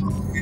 you